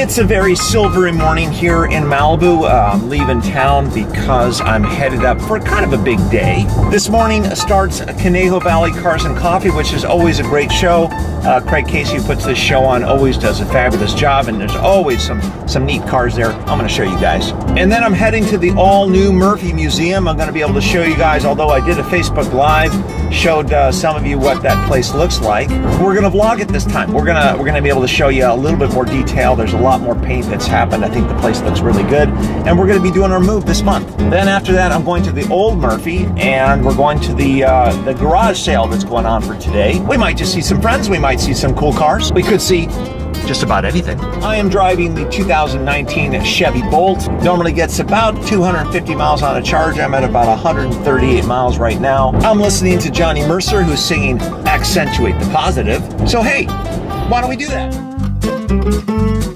It's a very silvery morning here in Malibu. Uh, I'm leaving town because I'm headed up for kind of a big day. This morning starts Conejo Valley Cars and Coffee, which is always a great show. Uh, Craig Casey, puts this show on, always does a fabulous job, and there's always some some neat cars there. I'm going to show you guys. And then I'm heading to the all-new Murphy Museum. I'm going to be able to show you guys. Although I did a Facebook Live, showed uh, some of you what that place looks like. We're going to vlog it this time. We're gonna we're gonna be able to show you a little bit more detail. There's a lot more paint that's happened. I think the place looks really good, and we're going to be doing our move this month. Then after that, I'm going to the old Murphy, and we're going to the uh, the garage sale that's going on for today. We might just see some friends. We might see some cool cars. We could see just about anything. I am driving the 2019 Chevy Bolt. Normally gets about 250 miles on a charge. I'm at about 138 miles right now. I'm listening to Johnny Mercer, who's singing Accentuate the Positive. So, hey, why don't we do that?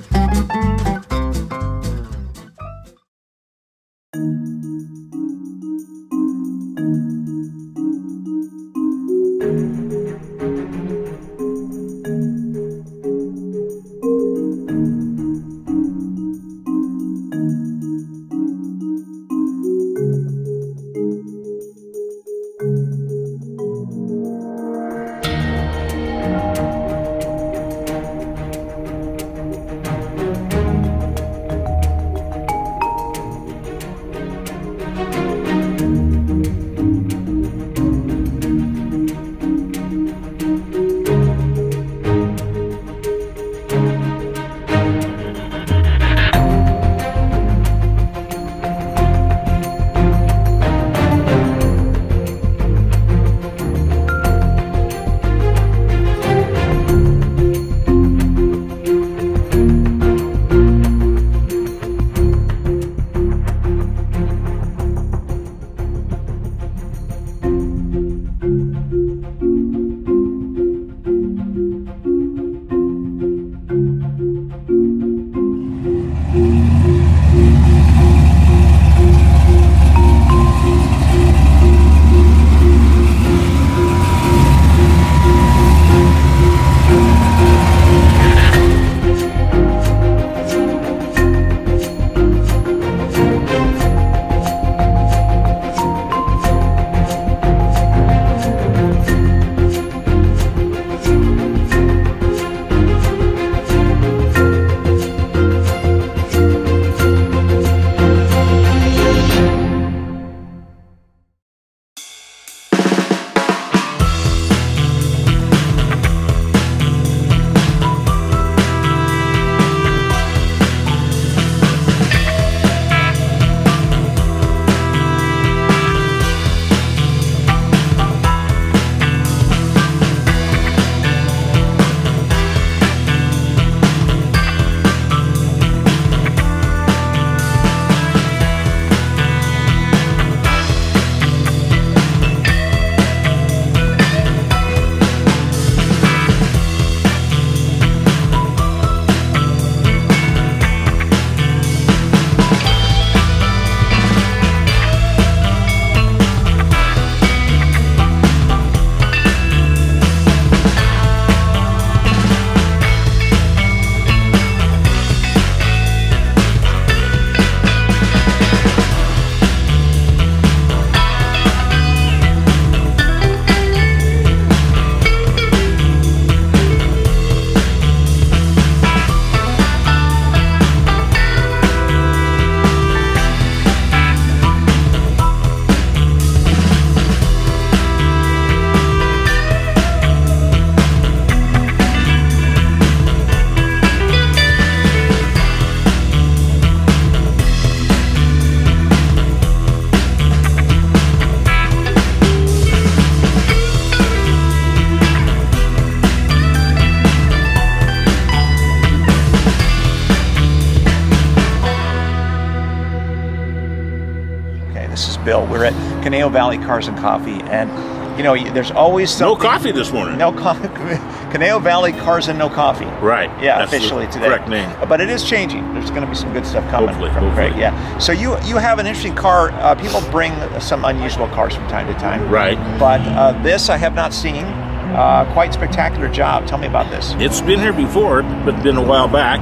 Conejo Valley Cars and Coffee, and you know, there's always No coffee this morning. No coffee. Conejo Valley Cars and No Coffee. Right. Yeah, That's officially today. correct name. But it is changing. There's going to be some good stuff coming Hopefully, from hopefully. Craig. Yeah. So you you have an interesting car. Uh, people bring some unusual cars from time to time. Right. But uh, this I have not seen. Uh, quite spectacular job. Tell me about this. It's been here before, but been a while back.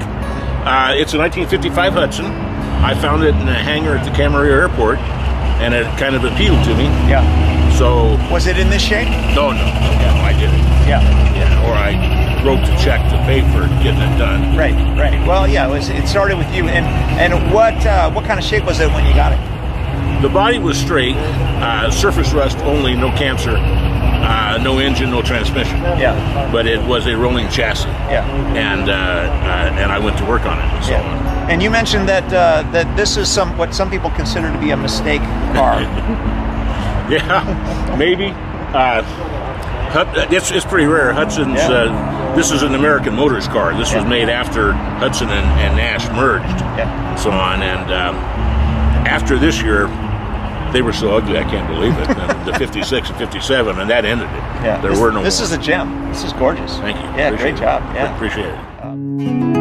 Uh, it's a 1955 Hudson. I found it in a hangar at the Camarillo Airport, and it kind of appealed to me. Yeah. So, Was it in this shape? no, no, no, I didn't. Yeah. Yeah, or I wrote the check to pay for getting it done. Right, right. Well, yeah, it was. It started with you, and and what uh, what kind of shape was it when you got it? The body was straight, uh, surface rust only, no cancer, uh, no engine, no transmission. Yeah. But it was a rolling chassis. Yeah. And uh, uh, and I went to work on it. And so on. Yeah. And you mentioned that uh, that this is some what some people consider to be a mistake car. Yeah, maybe. Uh, it's, it's pretty rare. Hudson's. Yeah. Uh, this is an American Motors car. This was made after Hudson and, and Nash merged, Yeah. so on. And um, after this year, they were so ugly I can't believe it. And the 56 and 57, and that ended it. Yeah. there this, were no. This more. is a gem. This is gorgeous. Thank you. Yeah, Appreciate great it. job. Yeah. appreciate it. So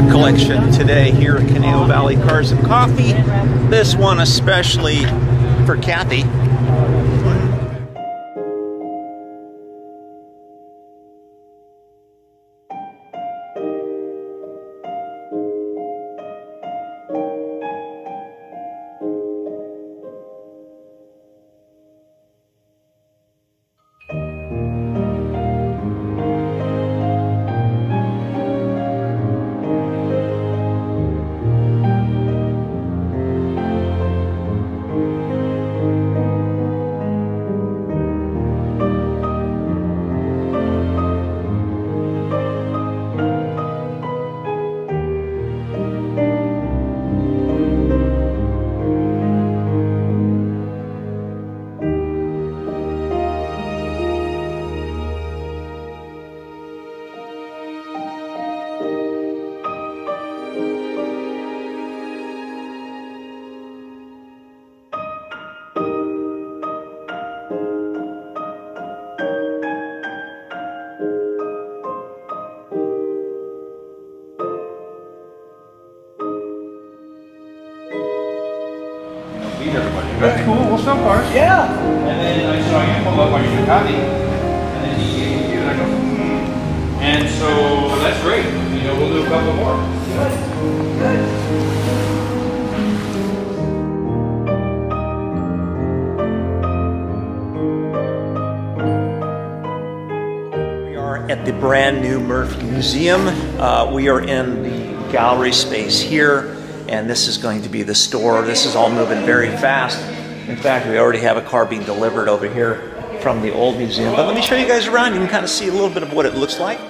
good collection today here at Conejo Valley Cars and Coffee. This one especially for Kathy. That's cool. We'll sell cars. Yeah. And then I saw you pull up on your Ducati, and then he gave it to you, and I go, hmm. And so that's great. You know, we'll do a couple more. We are at the brand new Murphy Museum. Uh, we are in the gallery space here, and this is going to be the store. This is all moving very fast. In fact, we already have a car being delivered over here from the old museum. But let me show you guys around. You can kind of see a little bit of what it looks like.